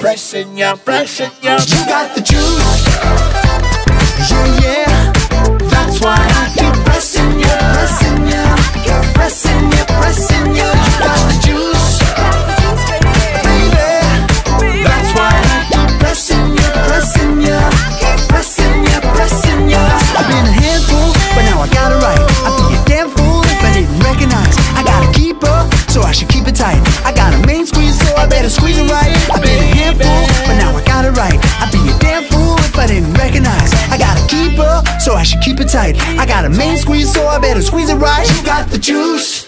pressing ya, pressing ya. You got the juice. Yeah, yeah. That's why I keep pressing you, pressing you, pressing you, pressing you. You got the juice, baby. That's why I keep pressing you, pressing you, pressing you, pressing you. I've been a handful, but now I got it right. I'd be a damn fool if I didn't recognize. I gotta keep up, so I should keep it tight. I got a main squeeze, so I better squeeze it right. So I should keep it tight. I got a main squeeze, so I better squeeze it right. You got the juice.